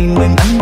因为难